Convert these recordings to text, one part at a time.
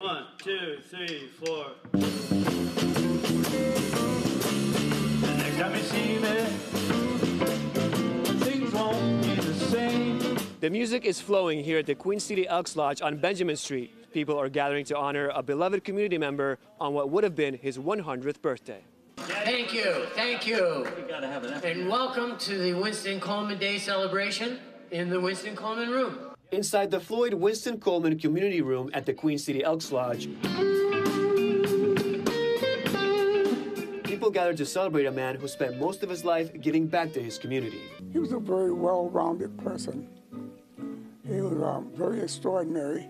One, two, three, four. Next time you see me, things won't be the same. The music is flowing here at the Queen City Elks Lodge on Benjamin Street. People are gathering to honor a beloved community member on what would have been his 100th birthday. Thank you, thank you. And welcome to the Winston Coleman Day celebration in the Winston Coleman Room. Inside the Floyd Winston Coleman Community Room at the Queen City Elks Lodge, people gathered to celebrate a man who spent most of his life giving back to his community. He was a very well-rounded person. He was um, very extraordinary.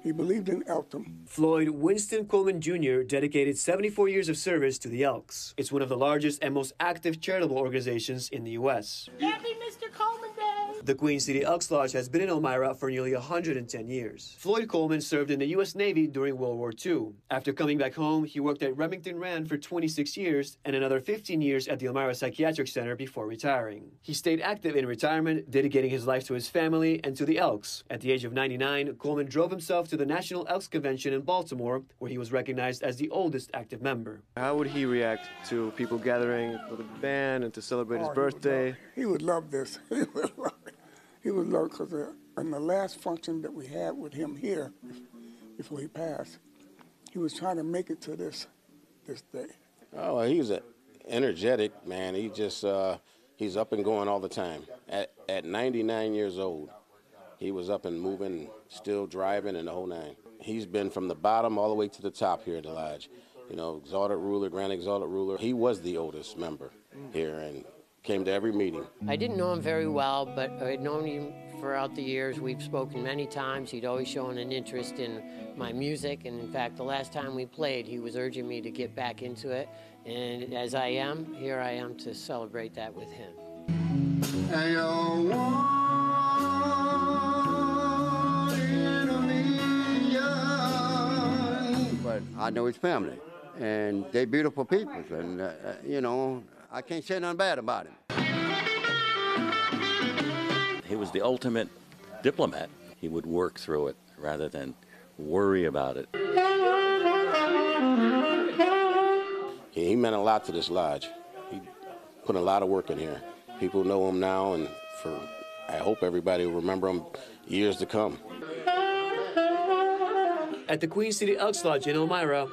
He believed in Elkdom. Floyd Winston Coleman Jr. dedicated 74 years of service to the Elks. It's one of the largest and most active charitable organizations in the U.S. Happy Mr. Coleman Day! The Queen City Elks Lodge has been in Elmira for nearly 110 years. Floyd Coleman served in the U.S. Navy during World War II. After coming back home, he worked at Remington Rand for 26 years and another 15 years at the Elmira Psychiatric Center before retiring. He stayed active in retirement, dedicating his life to his family and to the Elks. At the age of 99, Coleman drove himself to the National Elks Convention in Baltimore, where he was recognized as the oldest active member. How would he react to people gathering with a band and to celebrate his Oh, birthday? He would love this. He would love it. He would love because uh, in the last function that we had with him here, before he passed, he was trying to make it to this this day. Oh, well, he was a energetic man. He just uh, he's up and going all the time. At at 99 years old, he was up and moving, still driving, and the whole nine. He's been from the bottom all the way to the top here at the lodge. You know, exalted ruler, grand exalted ruler. He was the oldest member here and came to every meeting. I didn't know him very well, but I had known him throughout the years. We've spoken many times. He'd always shown an interest in my music, and in fact, the last time we played, he was urging me to get back into it. And as I am, here I am to celebrate that with him. but I know his family, and they're beautiful people, and uh, uh, you know I can't say nothing bad about him. He was the ultimate diplomat. He would work through it rather than worry about it. He, he meant a lot to this lodge. He put a lot of work in here. People know him now, and for I hope everybody will remember him years to come. At the Queen City Elks Lodge in Elmira,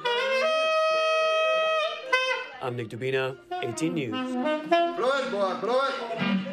I'm Nick Dubina, 18 News. Blow it, boy, blow it.